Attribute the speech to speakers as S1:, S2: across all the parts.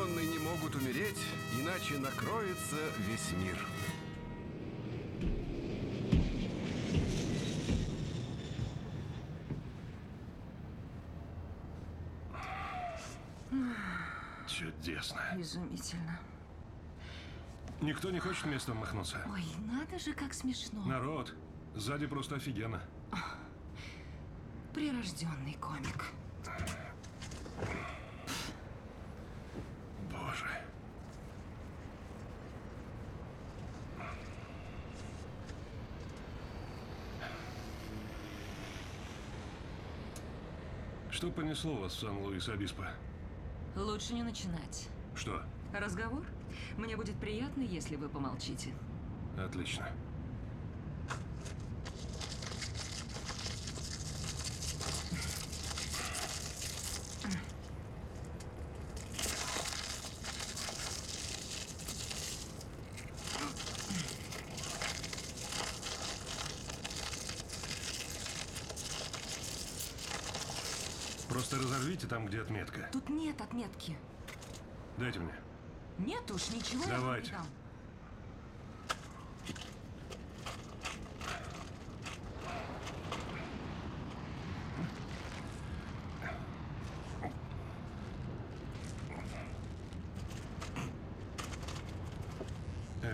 S1: Влюбленные не могут умереть, иначе накроется весь мир.
S2: Чудесно.
S3: Изумительно.
S2: Никто не хочет местом махнуться?
S3: Ой, надо же, как смешно.
S2: Народ, сзади просто офигенно.
S3: Прирожденный комик.
S2: Что понесло вас в Сан-Луис-Обиспо?
S3: Лучше не начинать.
S2: Что?
S3: Разговор? Мне будет приятно, если вы помолчите.
S2: Отлично. Просто разорвите там, где отметка.
S3: Тут нет отметки.
S2: Дайте мне.
S3: Нет уж, ничего я вам
S2: Давайте.
S3: не дам.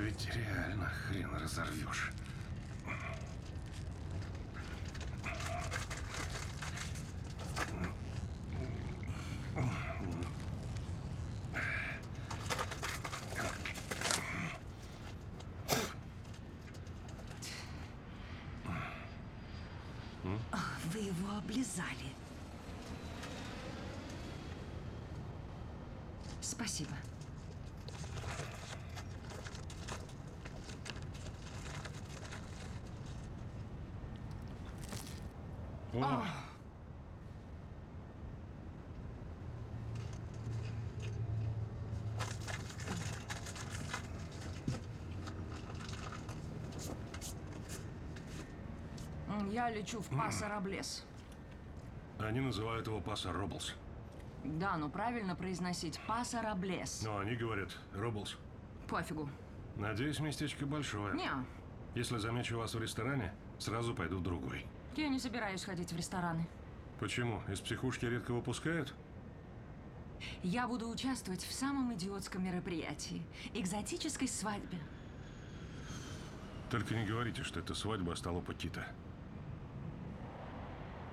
S2: Ведь реально хрен разорвешь.
S3: Вы его облизали. Спасибо.
S2: О,
S3: М, Я лечу в Пасараблес.
S2: они называют его Паса Роблс.
S3: Да, ну правильно произносить. Пасараблес.
S2: Но они говорят Роблс.
S3: Пофигу.
S2: Надеюсь, местечко большое.
S3: Не,
S2: Если замечу вас в ресторане, сразу пойду в другой.
S3: я не собираюсь ходить в рестораны.
S2: Почему? Из психушки редко выпускают?
S3: Я буду участвовать в самом идиотском мероприятии. Экзотической свадьбе.
S2: Только не говорите, что это свадьба Астолопа Кита.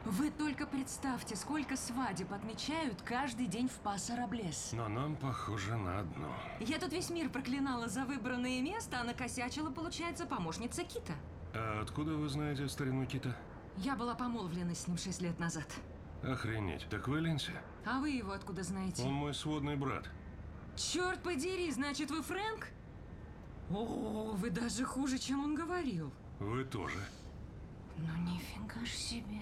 S3: Вы только представьте, сколько свадеб отмечают каждый день в Пасараблес.
S2: Но нам похоже на одно.
S3: Я тут весь мир проклинала за выбранное место, а накосячила, получается, помощница Кита.
S2: А откуда вы знаете старину Кита?
S3: Я была помолвлена с ним шесть лет назад.
S2: Охренеть. Так вы Линси?
S3: А вы его откуда знаете?
S2: Он мой сводный брат.
S3: Черт подери, значит, вы Фрэнк? О, вы даже хуже, чем он говорил.
S2: Вы тоже.
S3: Ну нифига ж себе.